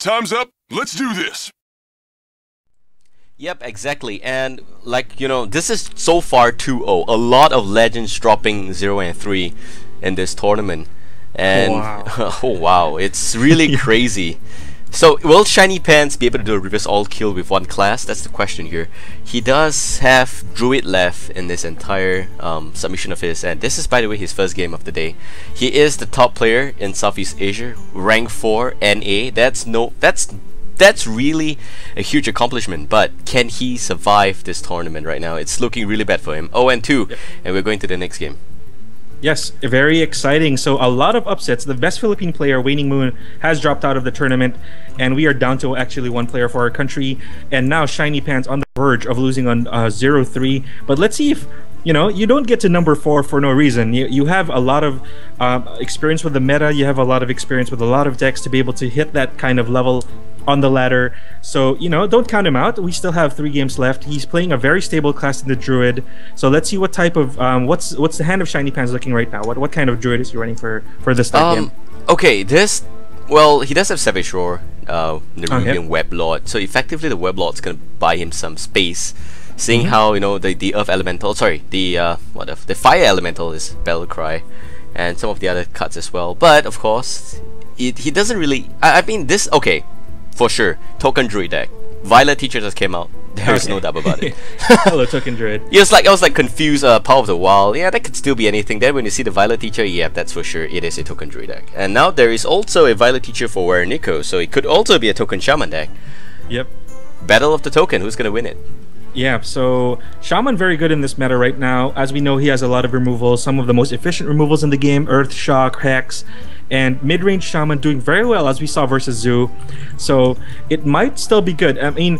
Time's up. Let's do this. Yep, exactly. And like, you know, this is so far 2-0. A lot of legends dropping 0 and 3 in this tournament. And Wow. oh wow, it's really crazy. So will Shiny Pants be able to do a reverse all kill with one class? That's the question here. He does have Druid left in this entire um, submission of his, and this is by the way his first game of the day. He is the top player in Southeast Asia, rank 4 NA. That's no that's that's really a huge accomplishment, but can he survive this tournament right now? It's looking really bad for him. Oh, and 2, and we're going to the next game. Yes, very exciting. So a lot of upsets. The best Philippine player, Waning Moon, has dropped out of the tournament, and we are down to actually one player for our country. And now Shiny Pants on the verge of losing on uh, 0-3. But let's see if you know you don't get to number four for no reason. You you have a lot of um, experience with the meta. You have a lot of experience with a lot of decks to be able to hit that kind of level on the ladder. So, you know, don't count him out. We still have three games left. He's playing a very stable class in the Druid. So let's see what type of um, what's what's the hand of Shiny Pants looking right now. What what kind of Druid is he running for for this type Um, game? okay, this. Well, he does have Savage Roar, uh, Nerubian Okay. Web Lord. So effectively, the Web Lord's gonna buy him some space. Seeing Mm-hmm. how you know the the Earth Elemental, sorry, the uh, what the, the Fire Elemental is Battle Cry, and some of the other cards as well. But of course, it, he doesn't really. I, I mean, this okay, for sure. Token Druid deck. Violet Teacher just came out. There's no doubt about it. Hello, Token Druid. It was like I was like confused. Uh, Power of the Wild. Yeah, that could still be anything. Then when you see the Violet Teacher, yeah, that's for sure. It is a token druid deck. And now there is also a Violet Teacher for Wereneko, so it could also be a token shaman deck. Yep. Battle of the token. Who's gonna win it? Yeah, so Shaman very good in this meta right now. As we know, he has a lot of removals, some of the most efficient removals in the game, Earth Shock, Hex, and mid-range Shaman doing very well as we saw versus Zoo. So it might still be good. I mean,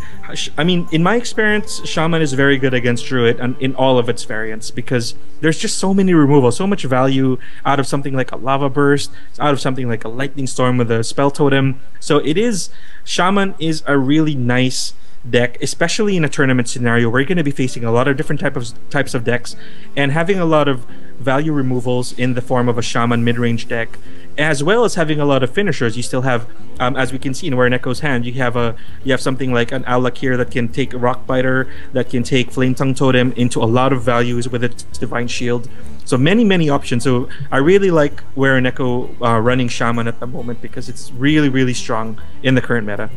I mean, in my experience, Shaman is very good against Druid and in all of its variants because there's just so many removals, so much value out of something like a Lava Burst, out of something like a Lightning Storm with a Spell Totem. So it is Shaman is a really nice deck, especially in a tournament scenario where you're going to be facing a lot of different type of types of decks, and having a lot of value removals in the form of a shaman mid-range deck, as well as having a lot of finishers. You still have, um, as we can see in Wereneko's hand, you have a you have something like an Al'Akir that can take Rock Biter, that can take Flame Tongue Totem into a lot of values with its Divine Shield. So many many options. So I really like Where Echo uh, running Shaman at the moment because it's really really strong in the current meta.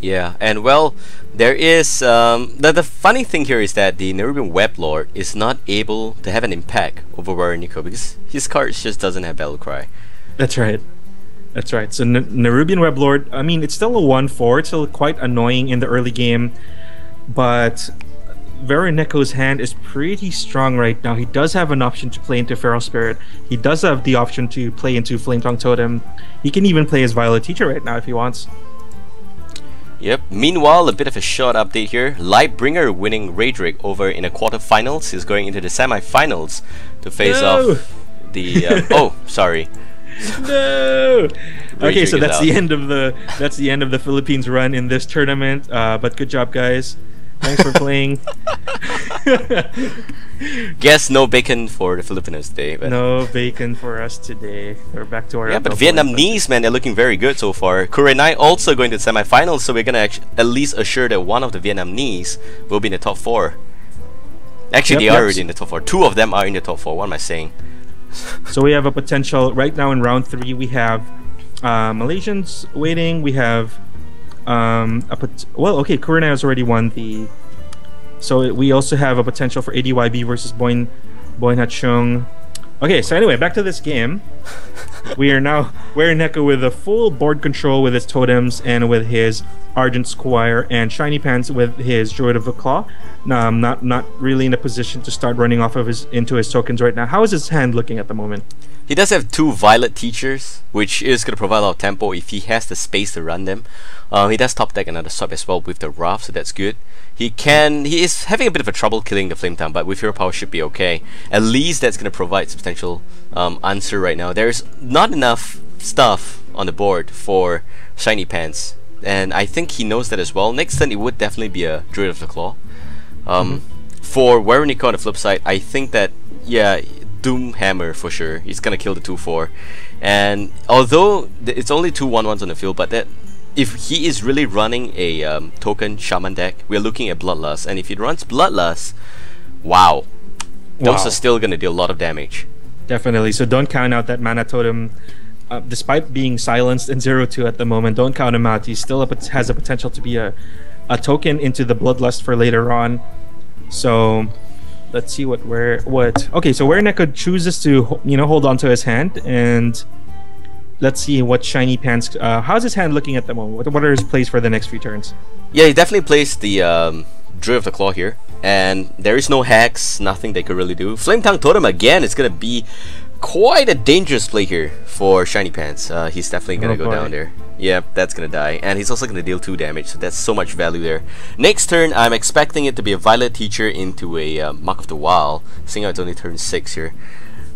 Yeah, and well, there is um, the the funny thing here is that the Nerubian Web Lord is not able to have an impact over Were because his card just doesn't have Battle Cry. That's right. That's right. So N- Nerubian Weblord, I mean, it's still a 1-4. It's still quite annoying in the early game. But Wereneko's hand is pretty strong right now. He does have an option to play into Feral Spirit. He does have the option to play into Flame Tongue Totem. He can even play as Violet Teacher right now if he wants. Yep. Meanwhile, a bit of a short update here. Lightbringer winning Raedric over in the quarterfinals. He's going into the semifinals to face No! off the. Uh, oh, sorry. No. Okay, so that's the end of the that's the end of the Philippines run in this tournament. Uh, but good job, guys. Thanks for playing. Guess no bacon for the Filipinos today. But no bacon for us today. We're back to our Yeah, but Vietnamese, man, they're looking very good so far. Kurenai also going to the semifinals, so we're gonna at least assure that one of the Vietnamese will be in the top four. Actually, Yep, they are yep. already in the top four. Two of them are in the top four. What am I saying? So we have a potential right now in round three. We have uh, Malaysians waiting. We have um, a pot- well, okay, Kurenai has already won the. So we also have a potential for ADYB versus Boyne Boyne Hachung. Okay, so anyway, back to this game. we are now Wereneko with a full board control with his totems and with his Argent Squire and Shiny Pants with his Druid of the Claw. Um, not not really in a position to start running off of his into his tokens right now. How is his hand looking at the moment? He does have two Violet Teachers, which is going to provide a lot of tempo if he has the space to run them. Uh, he does top deck another sub as well with the Wrath, so that's good. He can. He is having a bit of a trouble killing the Flame Town, but with Hero Power should be okay. At least that's going to provide substantial um, answer right now. There's not enough stuff on the board for Shiny Pants, and I think he knows that as well. Next turn, it would definitely be a Druid of the Claw. Um, For Wereneko on the flip side, I think that yeah, Doom Hammer for sure. He's gonna kill the two four, and although th- it's only two one ones on the field, but that if he is really running a um, token shaman deck, we're looking at Bloodlust, and if he runs Bloodlust, wow, those Wow. are still gonna deal a lot of damage. Definitely. So don't count out that mana totem. Uh, despite being silenced in zero two at the moment, don't count him out. He still has a potential to be a, a token into the bloodlust for later on. So let's see what where what okay. So Wereneko chooses to you know hold on to his hand and let's see what shiny pants. Uh, how's his hand looking at the moment? What, what are his plays for the next few turns? Yeah, he definitely plays the um, Druid of the Claw here, and there is no hex, nothing they could really do. Flame Tongue Totem again It's gonna be quite a dangerous play here for Shiny Pants. Uh, he's definitely gonna Oh go boy. down there. Yep, that's gonna die, and he's also gonna deal two damage, so that's so much value there. Next turn, I'm expecting it to be a Violet Teacher into a uh, Mark of the Wild, seeing how it's only turn six here.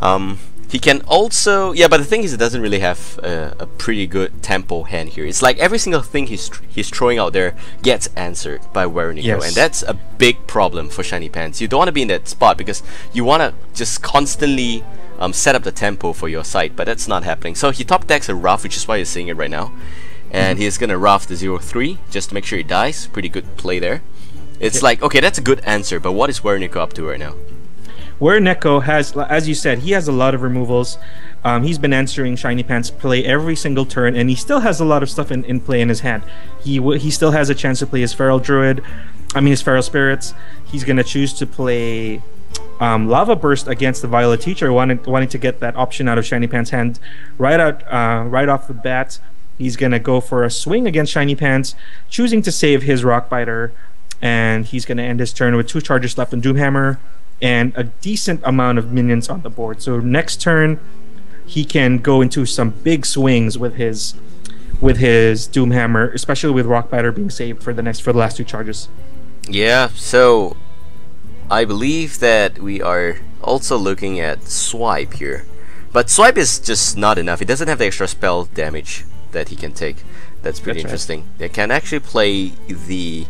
Um, he can also, yeah, but the thing is, it doesn't really have a, a pretty good tempo hand here. It's like every single thing he's tr- he's throwing out there gets answered by Wereneko, Yes. and that's a big problem for Shiny Pants. You don't want to be in that spot because you want to just constantly um, set up the tempo for your side, but that's not happening. So he top decks a Rough, which is why you're seeing it right now, and he's gonna Rough the 0-3 just to make sure he dies. Pretty good play there. It's like okay, that's a good answer, but what is Wereneko up to right now? Wereneko has, as you said, he has a lot of removals. Um, he's been answering Shiny Pants play every single turn, and he still has a lot of stuff in, in play in his hand. He w- he still has a chance to play his Feral Druid, I mean his Feral Spirits. He's gonna choose to play um, Lava Burst against the Violet Teacher, wanting wanting to get that option out of Shiny Pants' hand right out uh, right off the bat. He's gonna go for a swing against Shiny Pants, choosing to save his Rock Biter, and he's gonna end his turn with two charges left and Doomhammer and a decent amount of minions on the board. So next turn, he can go into some big swings with his with his Doomhammer, especially with Rockbiter being saved for the next for the last two charges. Yeah, so I believe that we are also looking at swipe here. But swipe is just not enough. He doesn't have the extra spell damage that he can take. That's pretty That's right. interesting. They can actually play the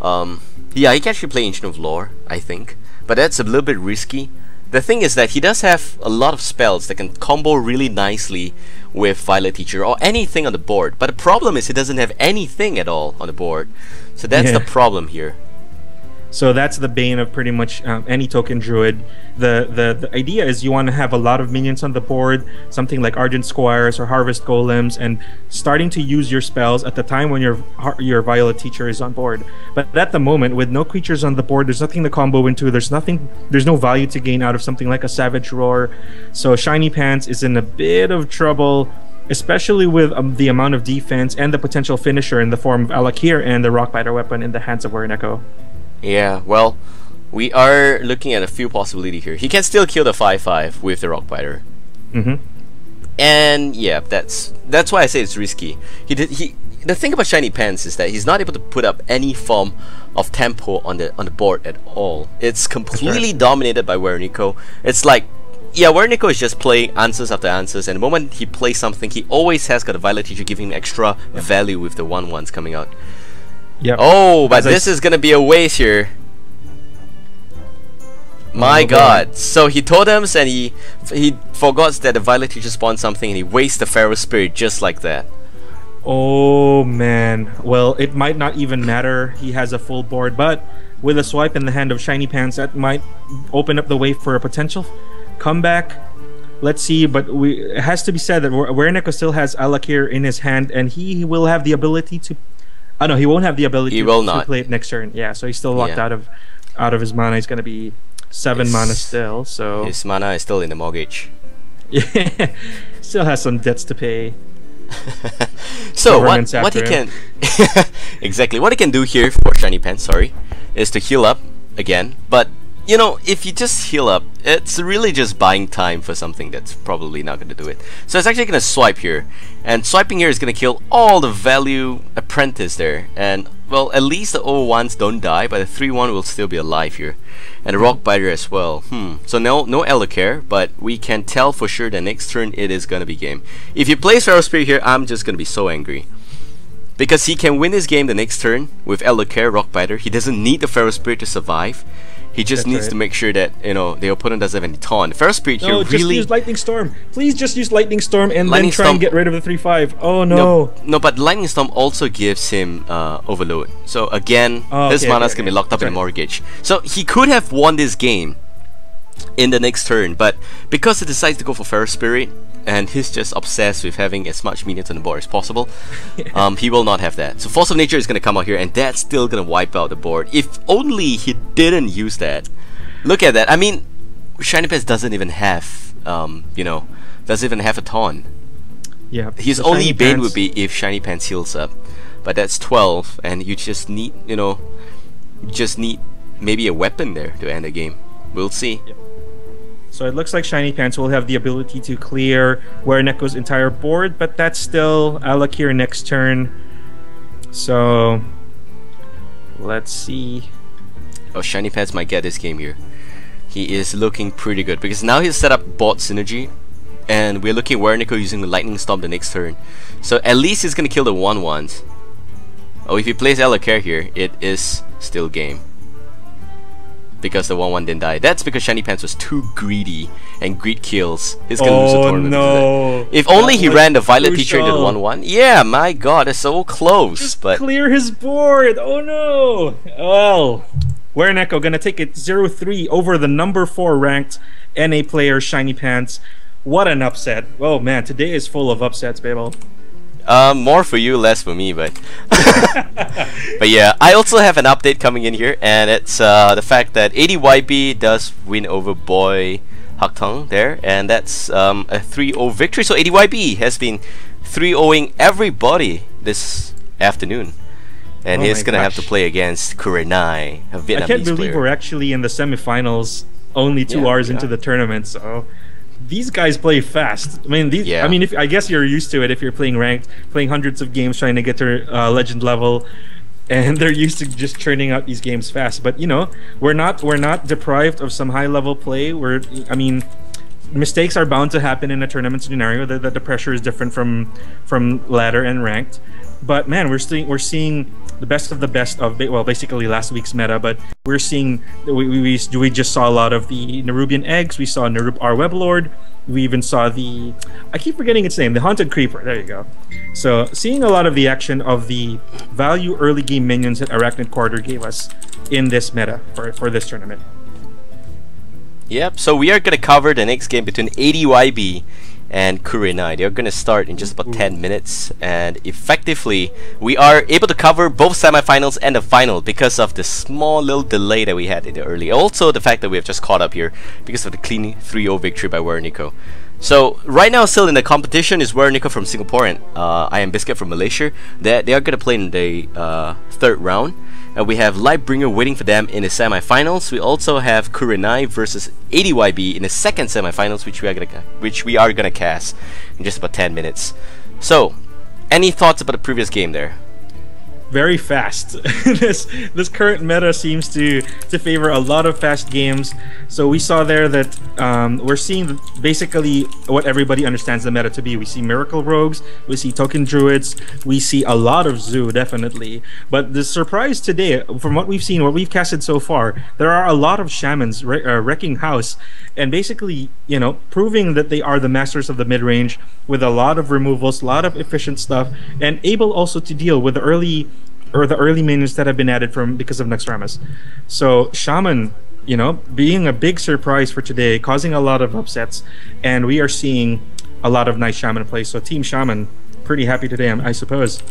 um yeah, he can actually play Ancient of Lore, I think. But that's a little bit risky. The thing is that he does have a lot of spells that can combo really nicely with Violet Teacher or anything on the board. But the problem is he doesn't have anything at all on the board. So that's the problem here. So that's the bane of pretty much um, any token druid. The, the the idea is you want to have a lot of minions on the board, something like Argent Squires or Harvest Golems, and starting to use your spells at the time when your your Violet Teacher is on board. But at the moment, with no creatures on the board, there's nothing to combo into. There's nothing. There's no value to gain out of something like a Savage Roar. So Shiny Pants is in a bit of trouble. Especially with um, the amount of defense and the potential finisher in the form of Al'Akir and the Rockbiter weapon in the hands of Warren Yeah, well, we are looking at a few possibility here. He can still kill the 5-5 with the Rockbiter. Mm-hmm. And yeah, that's that's why I say it's risky. He did he the thing about Shiny Pants is that he's not able to put up any form of tempo on the on the board at all. It's completely dominated by Wereneko. It's like yeah, Wereneko is just playing answers after answers, and the moment he plays something, he always has got a Violet Teacher giving him extra value with the one ones coming out. Yep. Oh, but As this s- is gonna be a waste here. My Oh, god. So he totems and he he forgot that the Violet Teacher spawned something and he wastes the Feral Spirit just like that. Oh man. Well, it might not even matter. He has a full board, but with a swipe in the hand of Shiny Pants, that might open up the way for a potential comeback. Let's see, but we it has to be said that Wereneko still has Al'Akir in his hand, and he will have the ability to. Oh no, he won't have the ability He to, will to play it next turn. Yeah, so he's still locked Yeah. out of out of his mana. He's gonna be seven His- mana still. So His mana is still in the mortgage. yeah, still has some debts to pay. So what what he after can exactly what he can do here for Shiny Pants, sorry, is to heal up again. But you know, if you just heal up, it's really just buying time for something that's probably not going to do it. So it's actually going to swipe here, and swiping here is going to kill all the value apprentice there. And well, at least the 0-1s don't die, but the 3-1 will still be alive here, and the Rock Biter as well. Hmm. So no no Al'Akir, but we can tell for sure that next turn it is going to be game. If you play Feral Spirit here, I'm just going to be so angry. Because he can win this game the next turn with Al'Akir, Rockbiter. He doesn't need the Feral Spirit to survive. He just That's needs right. to make sure that you know the opponent doesn't have any taunt. First Spirit No, here just really use Lightning Storm. Please just use Lightning Storm and Lightning then try Storm- and get rid of the 3-5. Oh no. No, no, but Lightning Storm also gives him uh, overload. So again, Oh, this okay, mana's okay, gonna be locked up in Sorry. mortgage. So he could have won this game in the next turn, but because he decides to go for Feral Spirit and he's just obsessed with having as much minions on the board as possible, um, he will not have that. So Force of Nature is gonna come out here, and that's still gonna wipe out the board. If only he didn't use that. Look at that. I mean, Shiny Pants doesn't even have, um, you know, doesn't even have a taunt. Yeah. His only bane Pants- would be if Shiny Pants heals up, but that's 12, and you just need, you know, you just need maybe a weapon there to end the game. We'll see. So it looks like Shiny Pants will have the ability to clear Wereneko's entire board, but that's still Al'Akir next turn. So let's see. Oh, Shiny Pants might get this game here. He is looking pretty good because now he's set up bot synergy, and we're looking at Wereneko using Lightning Storm the next turn. So at least he's gonna kill the one ones. Oh, if he plays Al'Akir here, it is still game. Because the 1-1 didn't die. That's because Shiny Pants was too greedy, and greed kills. He's gonna lose the Oh tournament. to no! If only That he ran the Violet Teacher into the 1-1. Yeah, my god, it's so close. Just but clear his board. Oh no! Well, Wereneko gonna take it 0-3 over the number four ranked NA player Shiny Pants. What an upset! Oh man, today is full of upsets, Babael. Um, more for you, less for me, but but yeah, I also have an update coming in here, and it's uh, the fact that 80YB does win over Boy Haktang there, and that's um, a 3-0 victory. So 80YB has been 3-0ing everybody this afternoon, and Oh he's gonna have to play against Kurenai, a Vietnamese I can't believe player. we're actually in the semifinals only two Yeah, hours we into the tournament. So these guys play fast. I mean, these. Yeah. I mean, if I guess you're used to it if you're playing ranked, playing hundreds of games, trying to get to uh, legend level, and they're used to just churning out these games fast. But you know, we're not we're not deprived of some high level play. We're I mean. Mistakes are bound to happen in a tournament scenario. That the, the pressure is different from from ladder and ranked, but man, we're seeing we're seeing the best of the best of well, basically last week's meta. But we're seeing we we, we, just saw a lot of the Nerubian eggs. We saw Nerub'ar Weblord. We even saw the I keep forgetting its name, the Haunted Creeper. There you go. So seeing a lot of the action of the value early game minions that Arachnid Quarter gave us in this meta for for this tournament. Yep, so we are going to cover the next game between 80YB and Kurenai. They're going to start in just about 10 minutes, and effectively, we are able to cover both semifinals and the final because of the small little delay that we had in the early. Also, the fact that we have just caught up here because of the clean 3-0 victory by Wereneko. So right now, still in the competition is Wereneko from Singapore and uh, I am Biscuit from Malaysia. They they are gonna play in the uh, third round, and we have Lightbringer waiting for them in the semifinals. We also have Kurenai versus 80YB in the second semifinals, which we are gonna which we are gonna cast in just about 10 minutes. So, any thoughts about the previous game there? Very fast. this this current meta seems to to favor a lot of fast games. So we saw there that um, we're seeing basically what everybody understands the meta to be. We see Miracle Rogues, we see Token Druids, we see a lot of Zoo definitely. But the surprise today, from what we've seen, what we've casted so far, there are a lot of Shamans wre- uh, wrecking house, and basically you know proving that they are the masters of the mid range with a lot of removals, a lot of efficient stuff, and able also to deal with the early or the early minions that have been added from because of Naxxramas. So Shaman, you know, being a big surprise for today, causing a lot of upsets, and we are seeing a lot of nice Shaman play. So Team Shaman, pretty happy today, I suppose.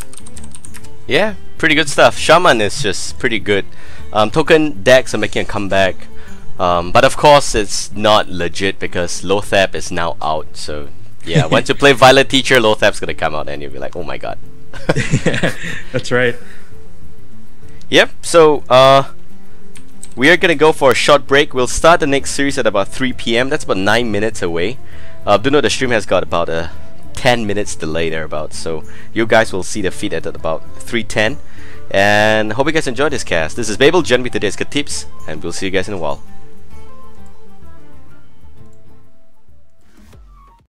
Yeah, pretty good stuff. Shaman is just pretty good. Um, token decks are making a comeback. Um, but of course, it's not legit because Loatheb is now out. So, yeah, once you play Violet Teacher, Loatheb's gonna come out and you'll be like, oh my god. That's right. Yep, so, uh, we are gonna go for a short break. We'll start the next series at about 3 p.m. That's about 9 minutes away. Uh, do know the stream has got about a 10 minutes delay thereabouts. So, you guys will see the feed at about 3.10. And hope you guys enjoyed this cast. This is Babael, join me today's Tips, and we'll see you guys in a while.